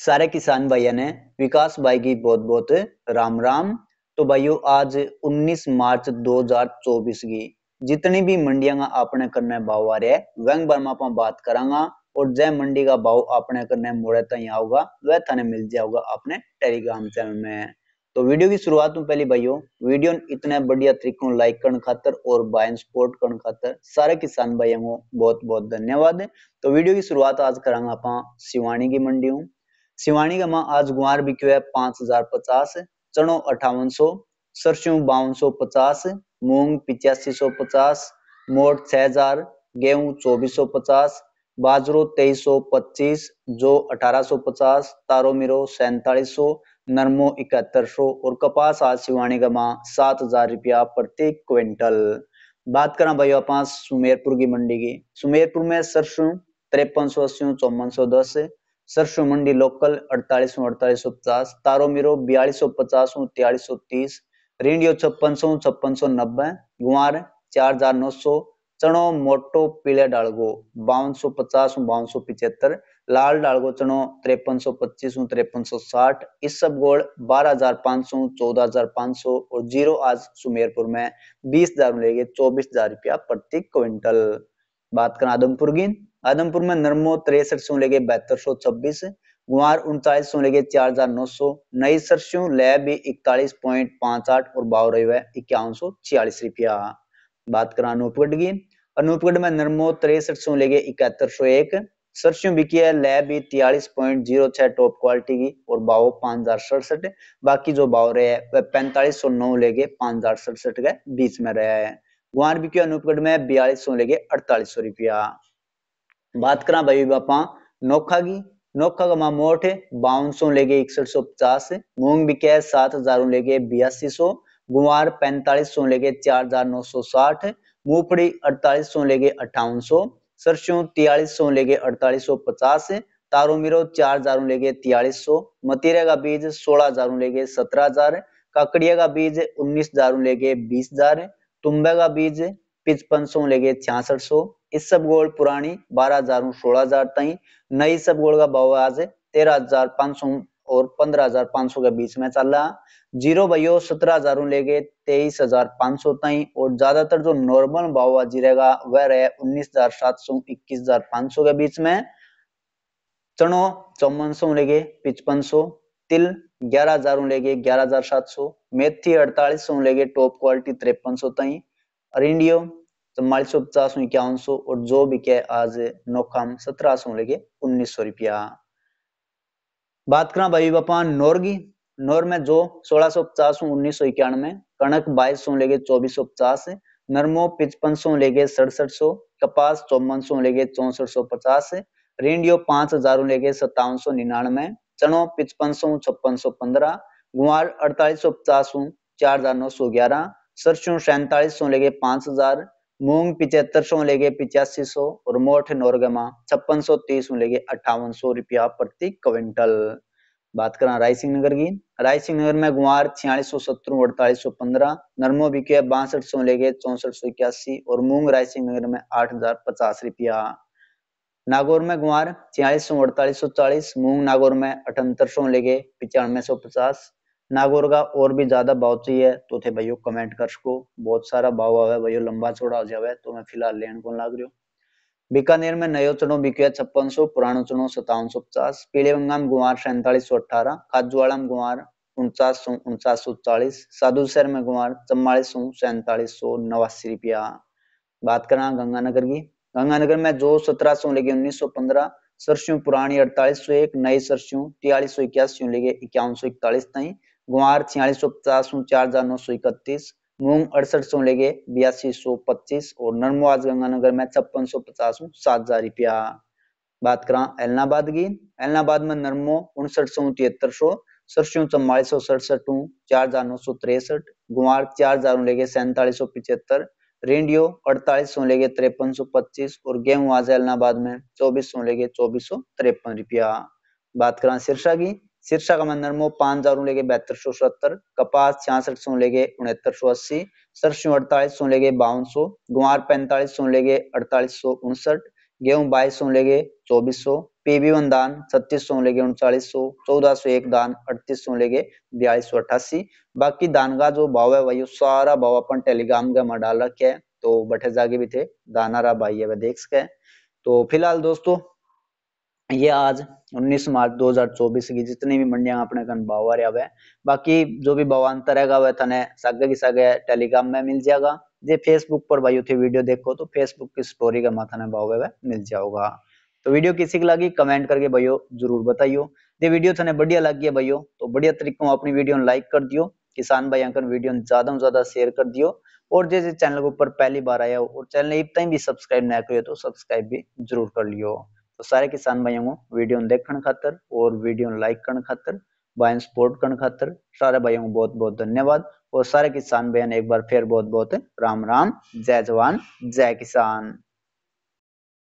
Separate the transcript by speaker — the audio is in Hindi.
Speaker 1: सारे किसान भाइयों ने विकास भाई की बहुत बहुत राम राम। तो भाइयों, आज 19 मार्च 2024 की जितनी भी मंडिया का आपने करने भाव आ रहा है, वह बार में आप बात करांगा और जय मंडी का भाव आपने करने मोड़े तक आओगा, वह थाने मिल जाएगा अपने टेलीग्राम चैनल में। तो वीडियो की शुरुआत में पहले भाइयों, वीडियो इतने बढ़िया तरीकों लाइक करने खातर और बाय सपोर्ट करने खातर सारे किसान भाइयों को बहुत बहुत धन्यवाद। तो वीडियो की शुरुआत आज करांगा आप सिवानी की मंडी हूँ सिवानी का माँ आज गुआर बिक्यो है? पाँच हज़ार पचास चनो अठावन सौ सरसों बावन सौ पचास, मूंग पिचासी सौ पचास मोट छह हज़ार, गेहूँ चौबीस सौ पचास, बाजरो तेईस सौ पच्चीस, जो अठारह सौ पचास, तारो मिरो सैतालीस सौ, नरमो इकहत्तर सौ और कपास आज शिवानी का माँ सात हज़ार रुपया प्रति क्विंटल। बात करा भाई आप, सुमेरपुर की मंडी की। सुमेरपुर में सरसों तिरपन सौ अस्सी, चौवन सौ दस सरसों मंडी लोकल अड़तालीस अड़तालीस सौ पचास, तारो मिरो बयालीस सौ पचास तियालीस सौ तीस, रेडियो छप्पन सौ छप्पन सौ नब्बे, गुआर चार हज़ार नौ सौ चनो मोटो पीले डालगो बावन सौ पचास बावन सौ पिछहत्तर लाल डालगो चनो तिरपन सौ पच्चीस तिरपन सौ साठ इस सब गोल बारह हज़ार पाँच सौ, चौदह हज़ार पाँच सौ और ज़ीरो आज सुमेरपुर में बीस हज़ार लेंगे चौबीस हज़ार रुपया प्रति क्विंटल। बात करें आदमपुर की आदमपुर में नरमो तिरसठ सौ लेके बहत्तर सौ छब्बीस गुआर उनतालीस सौ लेके चार हज़ार नौ सौ, नई सरसों लै भी इकतालीस पॉइंट पाँच आठ और बाव रही है इक्यावन सौ छियालीस रुपया। बात करा अनूपगढ़ की, अनूपगढ़ में नरमो तिरसठ सौ लेके इकहत्तर सौ एक सरसों बिकी है लैब भी तियालीस पॉइंट ज़ीरो छह टॉप क्वालिटी की और बाव पाँच हज़ार सड़सठ, बाकी जो बाव रहे हैं, वह पैंतालीस सौ नौ लेके पाँच हज़ार सड़सठ के बीच में रहा है। गुआर बिकी अनूपगढ़ में बयालीस सौ लेके अड़तालीस सौ रुपया। बात करा भाई बापा नोखा की नोखा का मामोट है बावन सौ लेके इकसठ सौ पचास, मूंग बिके सात हज़ार लेके बयासी सौ गुआर पैंतालीस सौ लेके चार हज़ार नौ सौ साठ मूंगफली अड़तालीस सौ लेके अट्ठावन सौ, सरसों तियालीस सौ लेके अड़तालीस सौ पचास, तारो मिरो चार हज़ार लेके तियालीस सौ, मतीरे का बीज सोलह हज़ार लेके सत्रह हज़ार, काकड़िया का बीज उन्नीस हज़ार लेके बीस हज़ार, तुम्बे का बीज पिचपन सौ लेके छियासठ सौ इस सब गोल पुरानी बारह हज़ार सोलह हज़ार तई। नई सब गोल का भाव आज तेरह हज़ार पाँच सौ और पंद्रह हज़ार पाँच सौ के बीच में चल रहा ज़ीरो भैया सत्रह हज़ार लेके तेईस हज़ार पाँच सौ तई और ज़्यादातर जो नॉर्मल भाव आज रहेगा, वह रहे उन्नीस हज़ार सात सौ, इक्कीस हज़ार पाँच सौ के बीच में। चनो चौवन सौ लेके पिचपन सौ, तिल ग्यारह हज़ार लेके ग्यारह हज़ार सात सौ, मेथी अड़तालीस सौ लेके टॉप क्वालिटी तिरपन सौ तई। और इंडियो चौवालीस सौ पचास इक्यावन सौ और जो भी क्या आज नोकाम सत्रह सौ लेके उन्नीस सौ रुपया। बात करा भाई बापा, नौर की। नौर में जो सोलह सौ पचास उन्नीस सौ इक्यानवे कणक बाईस सौ लेके चौबीस सौ पचास, नरमो पिचपन सौ लेके सड़सठ सौ, कपास चौवन सौ लेके चौसठ सौ पचास, रेंडियो पाँच हज़ार लेके सत्तावन सौ निन्यानवे, चनो पिचपन सौ, छप्पन सौ पंद्रह, गुआर अड़तालीस सौ पचास चार हज़ार नौ सौ ग्यारह, सरसों सैतालीस सौ लेके पाँच हज़ार मूंग पिछहत्तर सौ लेके पिचासी सौ और मोठ नोरगमा छप्पन सौ तीस लेके अट्ठावन सौ रुपया प्रति क्विंटल। बात करा रायसिंह नगर की। रायसिंह नगर में गुआर छियालीस सौ सत्तर, अड़तालीस सौ पंद्रह, नरमो बिके बासठ सौ लेके चौसठ सौ इक्यासी और मूंग रायसिंह नगर में आठ हज़ार पचास रुपया। नागौर में गुआर छियालीस सौ, अड़तालीस सौ चालीस, मूंग नागौर में अठहत्तर सौ लेके पिचानवे सौ पचास नागौर का और भी ज़्यादा भाव चाहिए तो थे भाइयों कमेंट कर सको। बहुत सारा भाव आवे, भाइयों लंबा चौड़ा हो जावे तो मैं फ़िलहाल लेन को लाग रही हूँ। बीकानेर में नयो चुनो बिके छप्पन सौ, पुरानो चुनो सतावन सौ पचास, पीले बंगाम गुआर सैंतालीस सौ अठारह खाजुआड़ा में गुआर उनचास सौ उनचास सौ चालीस साधु शहर में गुआर चौवालीस सौ, सैतालीस सौ नवासी रुपया। बात करा गंगानगर की। गंगानगर में जो सत्रह सौ लेके उन्नीस सौ पंद्रह सरसों पुरानी अड़तालीस सौ एक, नई सरसों तियालीस सौ इक्यासी लेके इक्यावन सौ इकतालीस तई गुआर छियालीस सौ पचास चार हज़ार नौ सौ इकतीस, मूंग अड़सठ सौ लेके बयासी सौ पच्चीस और नरमवाज गंगानगर में छप्पन सौ पचास सात हज़ार रुपया। बात करा एलनाबाद की, एलनाबाद में नरमो उनसठ सौ तिहत्तर सौ सरसों चौवालीस सौ सड़सठ चार हज़ार नौ सौ तिरसठ, गुआर चार हज़ार लेके सैंतालीस सौ पिछहत्तर रेडियो अड़तालीस सौ लेके तिरपन सौ पच्चीस और गेहूँ आज एलनाबाद में चौबीस सौ लेके चौबीस सौ तिरपन रुपया। बात करा सिरसा की शीर्षा का मंदिर में पाँच हज़ार लेके बेहतर सौ सत्तर कपास छियासठ सौ लेके उनहत्तर सौ अस्सी सरसों अड़तालीस सौ लेके बावन सौ गुआर पैंतालीस सौ लेके अड़तालीस सौ उनसठ, गेहूँ बाईस सौ लेगे चौबीस सौ पीबी वन दान छत्तीस सौ लेगे उनचालीस सौ, चौदह सौ एक दान अड़तीस सौ लेगे बयालीस सौ अट्ठासी बाकी दान का जो भाव है वही सारा भाव अपन टेलीग्राम का में डाल रखे है तो बठे जाके भी थे दाना दानारा भाई है, वह देख सके। तो फ़िलहाल दोस्तों, ये आज 19 मार्च 2024 की जितनी भी मंडियाँ अपने कन भाव आ रहा है बाकी जो भी भावांतर है वह थने सागे की सागे टेलीग्राम में मिल जाएगा। जे फेसबुक पर भाई थे वीडियो देखो तो फेसबुक की स्टोरी का माथा ने भाव है मिल जाओगा तो वीडियो किसी की लगी, कमेंट करके भाइयों ज़रूर बताइयो। ये वीडियो थने बढ़िया लगी है भाइयों तो बढ़िया तरीकों अपनी वीडियो लाइक कर दियो, किसान भाई अंकन वीडियो ज़्यादा से ज़्यादा शेयर कर दियो। और जैसे चैनल के ऊपर पहली बार आया हो, और चैनल इतना भी सब्सक्राइब ना करियो तो सब्सक्राइब भी ज़रूर कर लियो। तो सारे किसान भाइयों को वीडियो देखने खातर और वीडियो लाइक करने खातर भाई सपोर्ट करने खातर, सारे भाइयों को बहुत बहुत धन्यवाद और सारे किसान भाई ने एक बार फिर बहुत बहुत राम राम जय जवान, जय किसान।